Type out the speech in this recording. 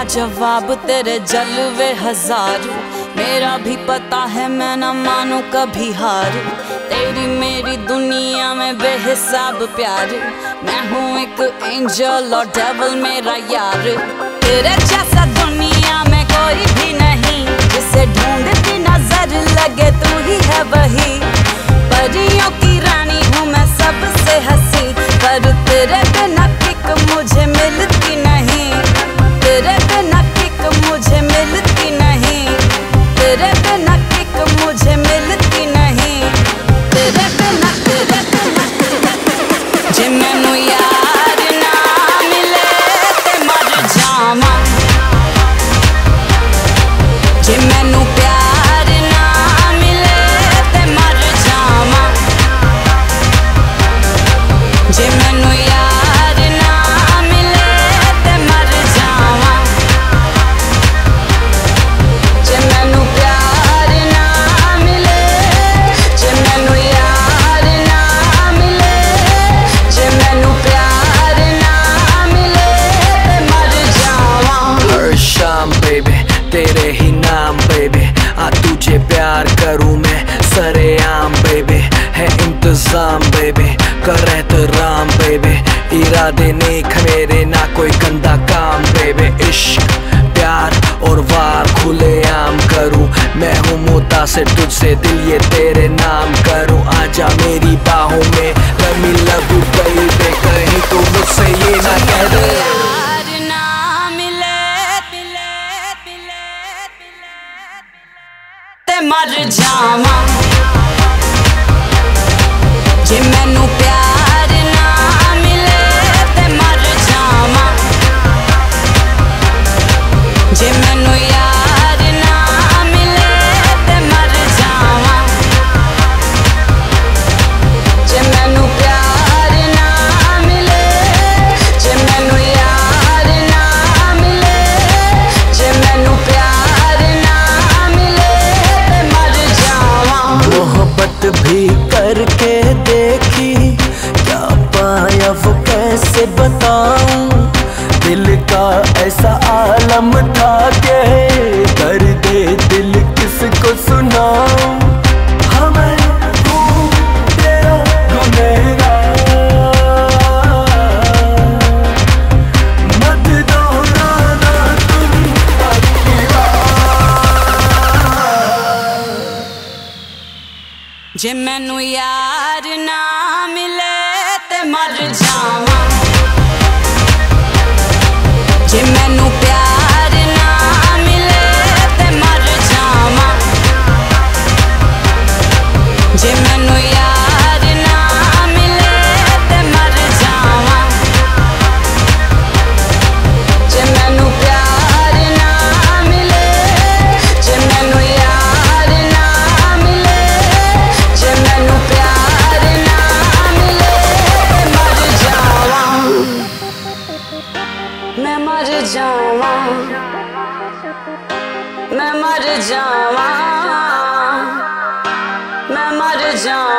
लाजवाब तेरे जलवे हज़ार। मेरा भी पता है, मैं न मानू कभी हार। तेरी मेरी दुनिया में बेहिसाब प्यार। मैं हूँ एक एंजल और डेवल मेरा यार। तेरे जैसा जे मैनू यार ना मिले ते मर जावां जे मैनू प्यार ना मिले ते मर जावां जे मैनू ही नाम बेबी आ तुझे प्यार करूँ मैं, सरेआम बेबी है इंतज़ाम बेबी कर एहतराम बेबी इरादे नेक मेरे, ना कोई गंदा काम बेबी इश्क, प्यार और वार खुले आम करूँ। मैं हूँ मुद्दा से तुझसे दिल, ये तेरे नाम करूँ। आजा मेरी बाहों में रमी लव ते मर जावां जे मैनू कैसे बताऊँ, दिल का ऐसा आलम था के दर्द दिल किसको हमें हूँ जे मैनू यार ना मिले ते मर जावां जावा। मैं मर जावा। मैं मर जावा।